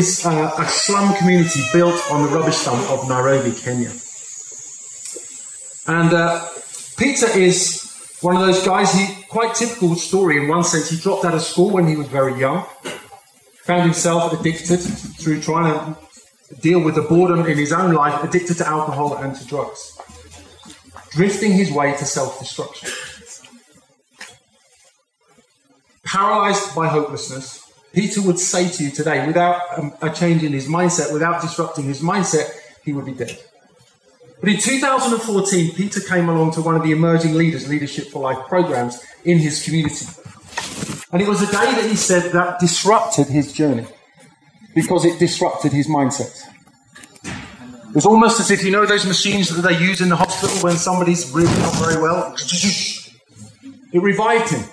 Is uh, a slum community built on the rubbish dump of Nairobi, Kenya. And uh, Peter is one of those guys, he quite typical story in one sense. He dropped out of school when he was very young, found himself addicted through trying to deal with the boredom in his own life, addicted to alcohol and to drugs, drifting his way to self destruction. Paralyzed by hopelessness, Peter would say to you today, without um, a change in his mindset, without disrupting his mindset, he would be dead. But in 2014, Peter came along to one of the emerging leaders, Leadership for Life programs in his community. And it was a day that he said that disrupted his journey because it disrupted his mindset. It was almost as if you know those machines that they use in the hospital when somebody's really not very well? It revived him.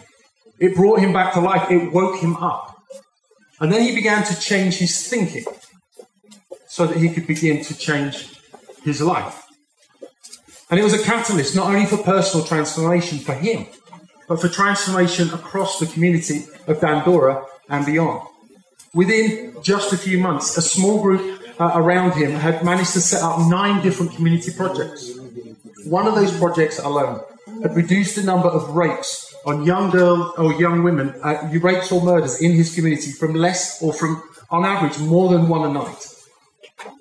It brought him back to life. It woke him up. And then he began to change his thinking so that he could begin to change his life. And it was a catalyst not only for personal transformation for him, but for transformation across the community of Dandora and beyond. Within just a few months, a small group uh, around him had managed to set up nine different community projects. One of those projects alone had reduced the number of rapes on young girls or young women, uh, rapes or murders in his community from less or from, on average, more than one a night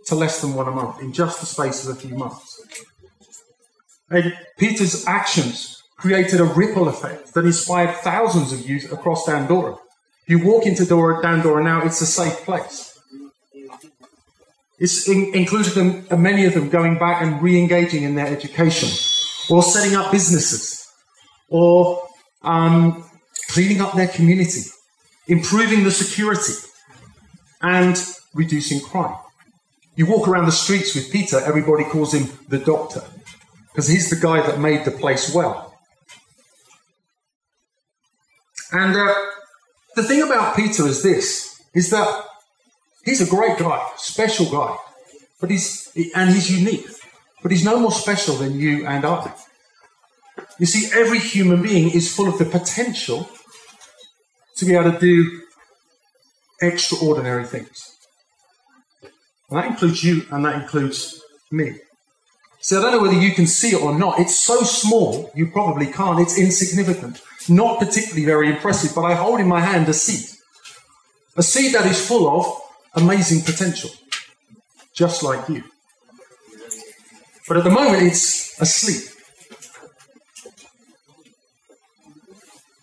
to less than one a month in just the space of a few months. And Peter's actions created a ripple effect that inspired thousands of youth across Dandora. You walk into Dora, Dandora now, it's a safe place. It's in, included them, uh, many of them going back and re-engaging in their education, or setting up businesses, or um, cleaning up their community, improving the security, and reducing crime. You walk around the streets with Peter, everybody calls him the doctor because he's the guy that made the place well. And uh, the thing about Peter is this: is that he's a great guy, special guy, but he's and he's unique, but he's no more special than you and I. You see, every human being is full of the potential to be able to do extraordinary things. And that includes you and that includes me. See, I don't know whether you can see it or not. It's so small, you probably can't. It's insignificant. Not particularly very impressive, but I hold in my hand a seed. A seed that is full of amazing potential. Just like you. But at the moment, it's asleep.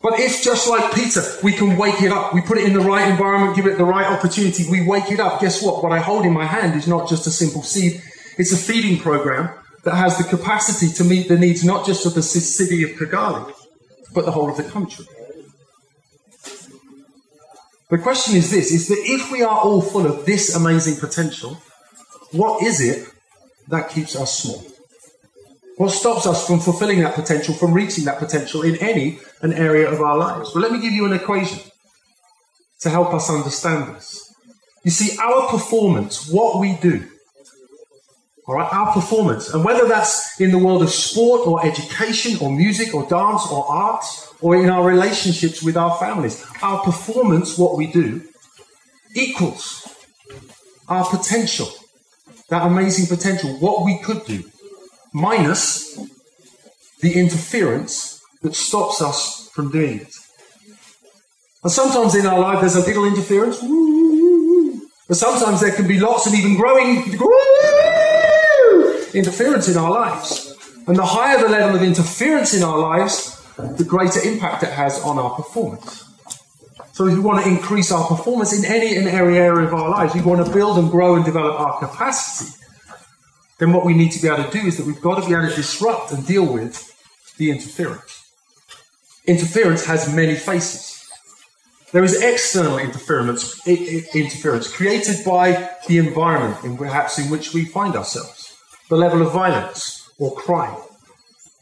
But if, just like Peter, we can wake it up, we put it in the right environment, give it the right opportunity, we wake it up, guess what? What I hold in my hand is not just a simple seed, it's a feeding program that has the capacity to meet the needs not just of the city of Kigali, but the whole of the country. The question is this is that if we are all full of this amazing potential, what is it that keeps us small? What stops us from fulfilling that potential, from reaching that potential in any an area of our lives? Well, let me give you an equation to help us understand this. You see, our performance, what we do, all right, our performance. And whether that's in the world of sport or education or music or dance or arts or in our relationships with our families, our performance, what we do, equals our potential, that amazing potential, what we could do, minus the interference that stops us from doing it. And sometimes in our life there's a little interference, but sometimes there can be lots and even growing interference in our lives. And the higher the level of interference in our lives, the greater impact it has on our performance. So if we want to increase our performance in any and every area of our lives, we want to build and grow and develop our capacity, then what we need to be able to do is that we've got to be able to disrupt and deal with the interference. Interference has many faces. There is external interference, interference created by the environment in perhaps in which we find ourselves the level of violence or crime,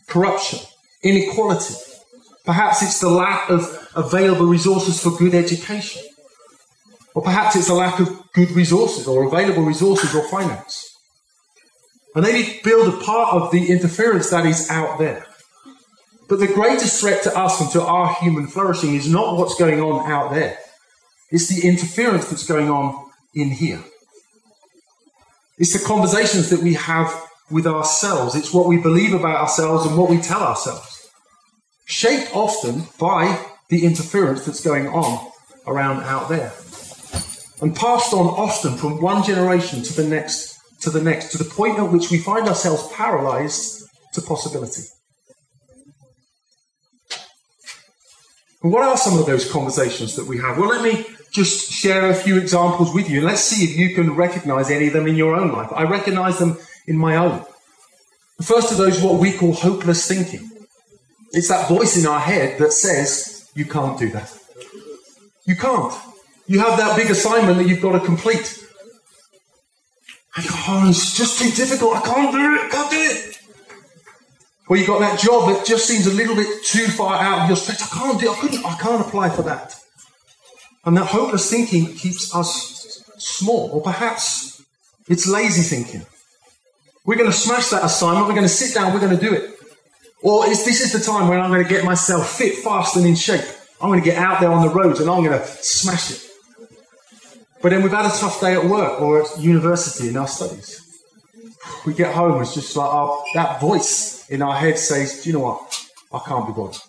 corruption, inequality. Perhaps it's the lack of available resources for good education. Or perhaps it's a lack of good resources or available resources or finance. And they need to build a part of the interference that is out there. But the greatest threat to us and to our human flourishing is not what's going on out there. It's the interference that's going on in here. It's the conversations that we have with ourselves. It's what we believe about ourselves and what we tell ourselves. Shaped often by the interference that's going on around out there. And passed on often from one generation to the next, to the next, to the point at which we find ourselves paralyzed to possibility. And what are some of those conversations that we have? Well, let me just share a few examples with you and let's see if you can recognize any of them in your own life. I recognize them in my own. The first of those is what we call hopeless thinking. It's that voice in our head that says, you can't do that. You can't. You have that big assignment that you've got to complete. You go, oh, it's just too difficult. I can't do it. I can't do it. Or you've got that job that just seems a little bit too far out of your stretch. I can't do it. I couldn't. I can't apply for that. And that hopeless thinking keeps us small. Or perhaps it's lazy thinking. We're going to smash that assignment. We're going to sit down. We're going to do it. Or is, this is the time when I'm going to get myself fit, fast, and in shape. I'm going to get out there on the roads and I'm going to smash it. But then we've had a tough day at work or at university in our studies. We get home, and it's just like our, that voice in our head says, Do you know what? I can't be bothered.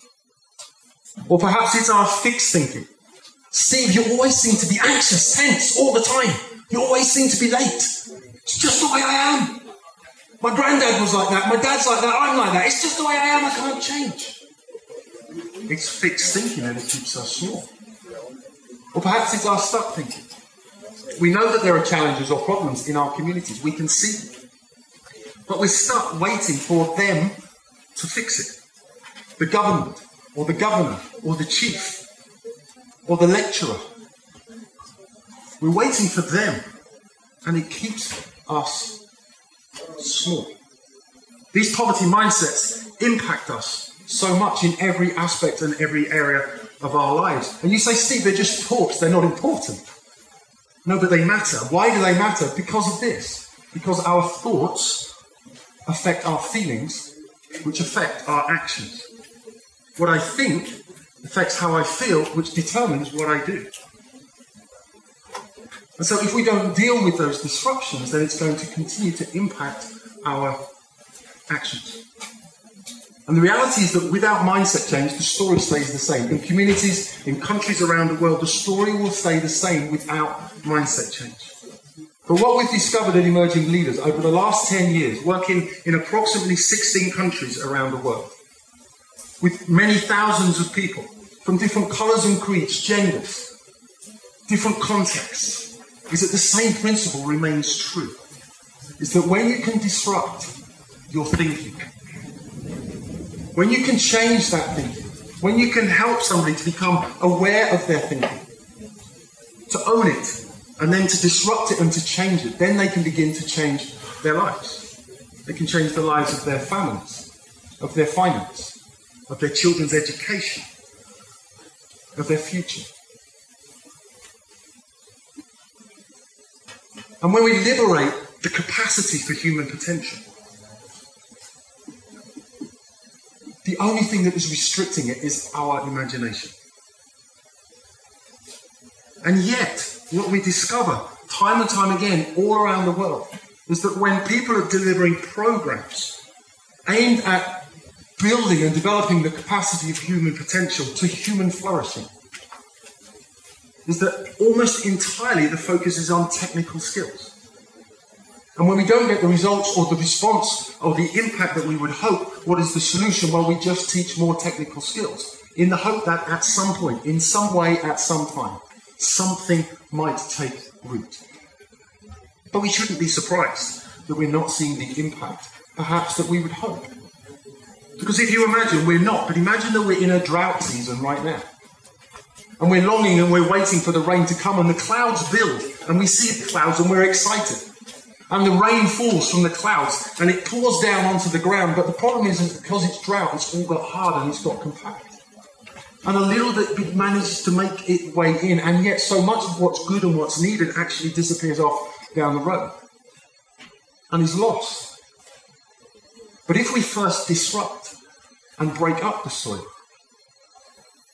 Or perhaps it's our fixed thinking. Steve, you always seem to be anxious, tense all the time. You always seem to be late. It's just the way I am. My granddad was like that. My dad's like that. I'm like that. It's just the way I am. I can't change. It's fixed thinking and it keeps us small. Or perhaps it's our stuck thinking. We know that there are challenges or problems in our communities. We can see them. But we're stuck waiting for them to fix it. The government, or the governor, or the chief, or the lecturer. We're waiting for them, and it keeps us small. These poverty mindsets impact us so much in every aspect and every area of our lives. And you say, Steve, they're just thoughts, they're not important. No, but they matter. Why do they matter? Because of this. Because our thoughts affect our feelings, which affect our actions. What I think affects how I feel, which determines what I do. And so, if we don't deal with those disruptions, then it's going to continue to impact our actions. And the reality is that without mindset change, the story stays the same. In communities, in countries around the world, the story will stay the same without mindset change. But what we've discovered in emerging leaders over the last 10 years, working in approximately 16 countries around the world, with many thousands of people from different colours and creeds, genders, different contexts, is that the same principle remains true. Is that when you can disrupt your thinking, when you can change that thinking, when you can help somebody to become aware of their thinking, to own it, and then to disrupt it and to change it, then they can begin to change their lives. They can change the lives of their families, of their finance, of their children's education, of their future. And when we liberate the capacity for human potential, the only thing that is restricting it is our imagination. And yet, what we discover time and time again all around the world is that when people are delivering programs aimed at building and developing the capacity of human potential to human flourishing is that almost entirely the focus is on technical skills. And when we don't get the results or the response or the impact that we would hope, what is the solution? Well, we just teach more technical skills in the hope that at some point, in some way, at some time, something might take root. But we shouldn't be surprised that we're not seeing the impact, perhaps, that we would hope. Because if you imagine, we're not, but imagine that we're in a drought season right now. And we're longing and we're waiting for the rain to come, and the clouds build, and we see the clouds and we're excited. And the rain falls from the clouds and it pours down onto the ground. But the problem is, is because it's drought, it's all got hard and it's got compact. And a little bit manages to make its way in, and yet so much of what's good and what's needed actually disappears off down the road and is lost. But if we first disrupt and break up the soil,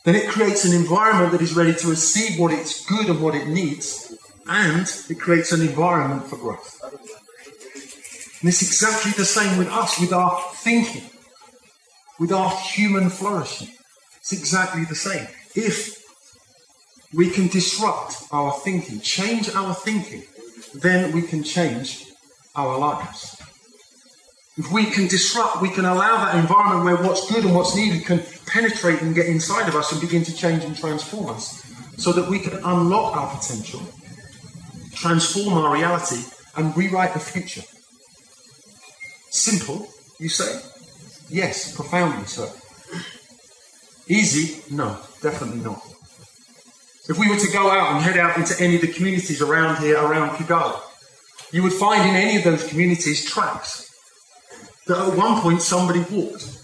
then it creates an environment that is ready to receive what it's good and what it needs, and it creates an environment for growth. And it's exactly the same with us, with our thinking, with our human flourishing. It's exactly the same. If we can disrupt our thinking, change our thinking, then we can change our lives. If we can disrupt, we can allow that environment where what's good and what's needed can penetrate and get inside of us and begin to change and transform us so that we can unlock our potential, transform our reality, and rewrite the future. Simple, you say? Yes, profoundly so. Easy? No, definitely not. If we were to go out and head out into any of the communities around here, around Kigali, you would find in any of those communities tracks that at one point somebody walked.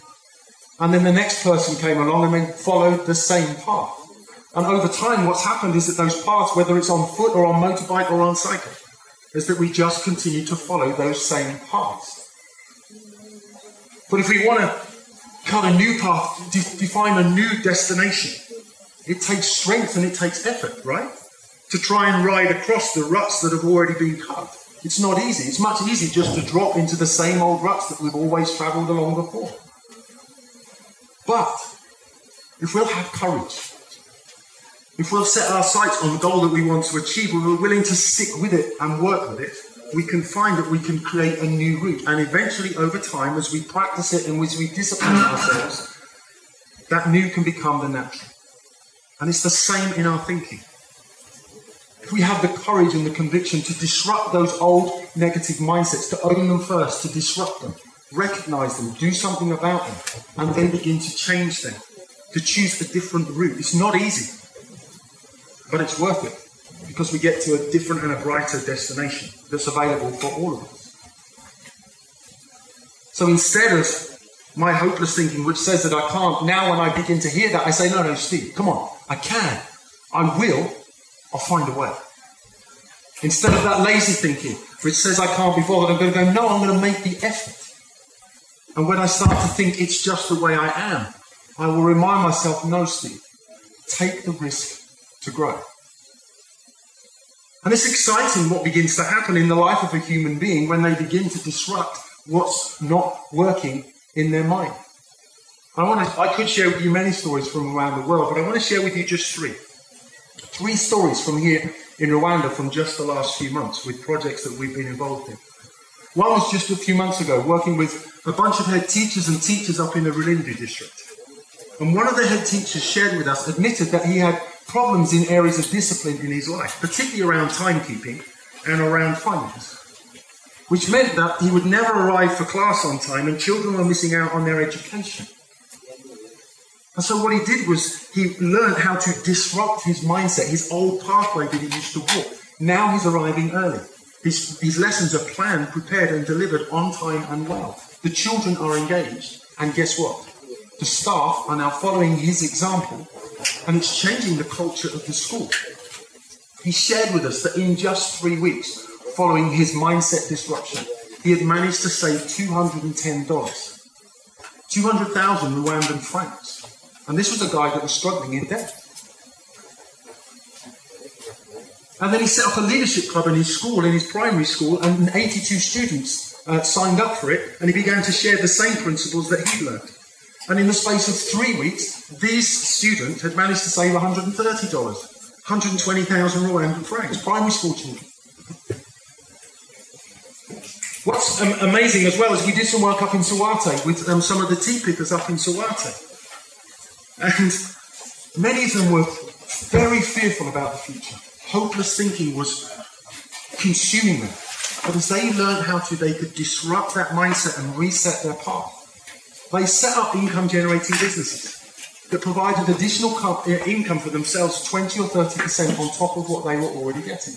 And then the next person came along and then followed the same path. And over time, what's happened is that those paths, whether it's on foot or on motorbike or on cycle, is that we just continue to follow those same paths. But if we want to cut a new path, de- define a new destination, it takes strength and it takes effort, right? To try and ride across the ruts that have already been cut. It's not easy. It's much easier just to drop into the same old ruts that we've always travelled along before. But if we'll have courage, if we'll set our sights on the goal that we want to achieve, we're willing to stick with it and work with it, we can find that we can create a new route. And eventually, over time, as we practice it and as we discipline ourselves, that new can become the natural. And it's the same in our thinking if we have the courage and the conviction to disrupt those old negative mindsets, to own them first, to disrupt them, recognize them, do something about them, and then begin to change them, to choose a different route. It's not easy, but it's worth it because we get to a different and a brighter destination that's available for all of us. So instead of my hopeless thinking, which says that I can't, now when I begin to hear that, I say, no, no, Steve, come on, I can, I will, I'll find a way. Instead of that lazy thinking, which says I can't be bothered, I'm going to go, no, I'm going to make the effort. And when I start to think it's just the way I am, I will remind myself, no, Steve, take the risk to grow. And it's exciting what begins to happen in the life of a human being when they begin to disrupt what's not working in their mind. I want to, I could share with you many stories from around the world, but I want to share with you just three. Three stories from here in Rwanda from just the last few months with projects that we've been involved in. One was just a few months ago, working with a bunch of head teachers and teachers up in the Rulindo district. And one of the head teachers shared with us, admitted that he had problems in areas of discipline in his life, particularly around timekeeping and around finance, which meant that he would never arrive for class on time and children were missing out on their education. And so what he did was he learned how to disrupt his mindset, his old pathway that he used to walk. Now he's arriving early. His, his lessons are planned, prepared, and delivered on time and well. The children are engaged, and guess what? The staff are now following his example, and it's changing the culture of the school. He shared with us that in just three weeks, following his mindset disruption, he had managed to save $210, 200,000 Rwandan francs. And this was a guy that was struggling in debt. And then he set up a leadership club in his school, in his primary school, and 82 students uh, signed up for it, and he began to share the same principles that he'd learned. And in the space of three weeks, these students had managed to save $130, 120,000 Rwandan francs, primary school children. What's um, amazing as well is we did some work up in Sorwathe with um, some of the tea pickers up in Sorwathe. And many of them were very fearful about the future. Hopeless thinking was consuming them. But as they learned how to, they could disrupt that mindset and reset their path. They set up income generating businesses that provided additional uh, income for themselves 20 or 30% on top of what they were already getting.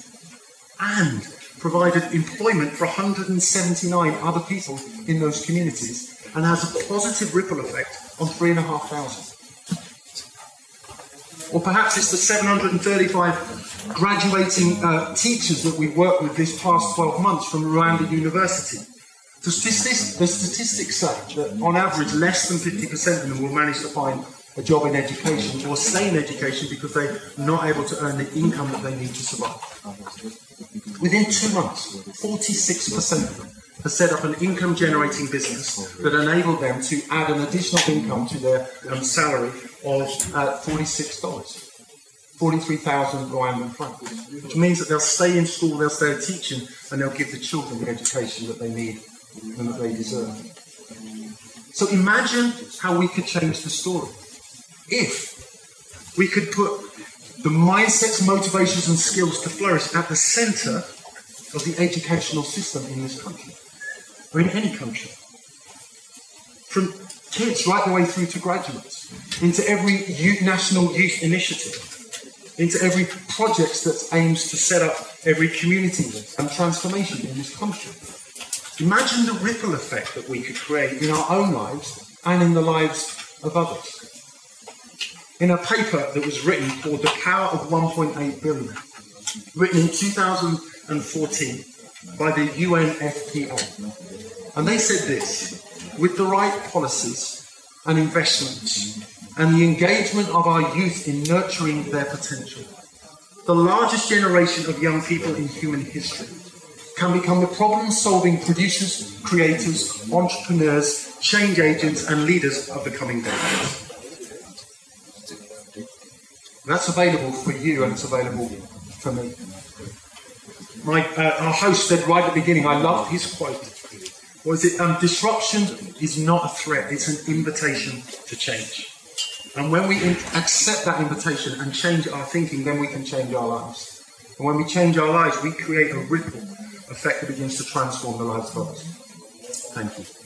And provided employment for 179 other people in those communities and has a positive ripple effect on 3,500. Or perhaps it's the 735 graduating uh, teachers that we've worked with this past 12 months from Rwanda University. The statistics, the statistics say that on average, less than 50% of them will manage to find a job in education or stay in education because they're not able to earn the income that they need to survive. Within two months, 46% of them have set up an income generating business that enabled them to add an additional income to their um, salary of uh, $46. 43,000 Rwandan francs, which means that they'll stay in school, they'll stay teaching, and they'll give the children the education that they need and that they deserve. So imagine how we could change the story. If we could put the mindsets, motivations, and skills to flourish at the center of the educational system in this country, or in any country. From kids right the way through to graduates, into every youth, national youth initiative, into every project that aims to set up every community and transformation in this country. Imagine the ripple effect that we could create in our own lives and in the lives of others. In a paper that was written called The Power of 1.8 Billion, written in 2014 by the UNFPA. And they said this with the right policies and investments, and the engagement of our youth in nurturing their potential. The largest generation of young people in human history can become the problem solving producers, creators, entrepreneurs, change agents, and leaders of the coming decades. That's available for you and it's available for me. My, uh, our host said right at the beginning, I loved his quote. Was it um, disruption is not a threat, it's an invitation to change. And when we accept that invitation and change our thinking, then we can change our lives. And when we change our lives, we create a ripple effect that begins to transform the lives of others. Thank you.